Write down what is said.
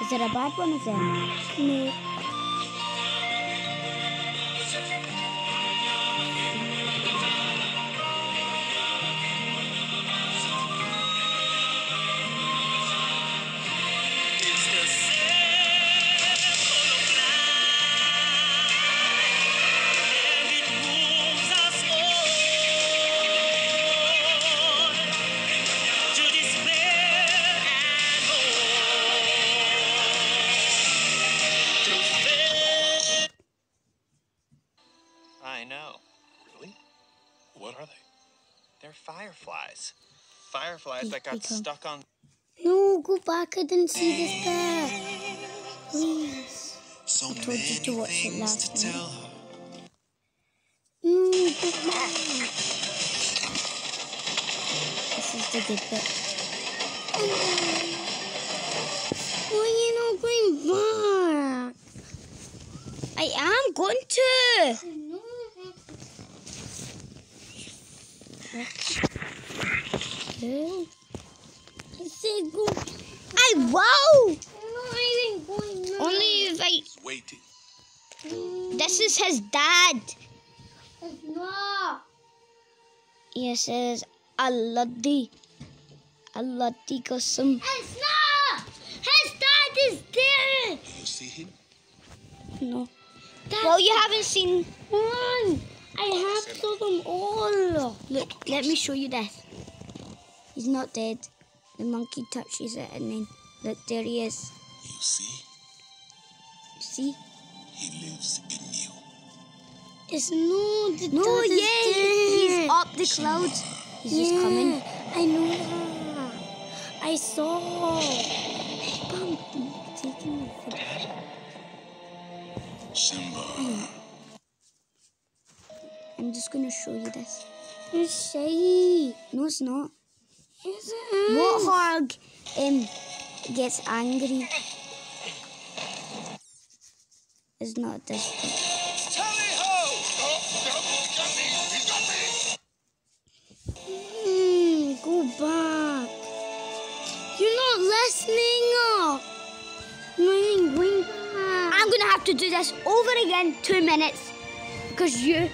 Is it a bad one I know. Really? What are they? They're fireflies. Fireflies that got Become- stuck on. No, go back. I didn't see this part. Please. So I told you to watch it last night. No, go back. This is the good bit. Why are you not going back? I am going to. I said go. I will. I'm going now. Only if I. Waiting. This is his dad. It's not. He says, Alladdi. Alladdi Qasam. It's not. His dad is there. You see him? No. That's Well, you haven't seen. one. I have saw them all. Look, let me show you this. He's not dead. The monkey touches it and then, look, there he is. You see? You see? He lives in you. It's no. The No, dad is yeah, he's up the clouds. He's just coming. I know that. I saw. Bam, taking the photo. Simba. Hmm. I'm just gonna show you this. It's shy. No, it's not. It is. Warthog um, gets angry. It's not this one. Tally ho! No, he got me! He got me! Mm, go back. You're not listening. No, you ain't going back. I'm gonna have to do this over again, two minutes, because you